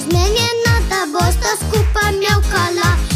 zmenjena, da bosta skupaj mjavkala.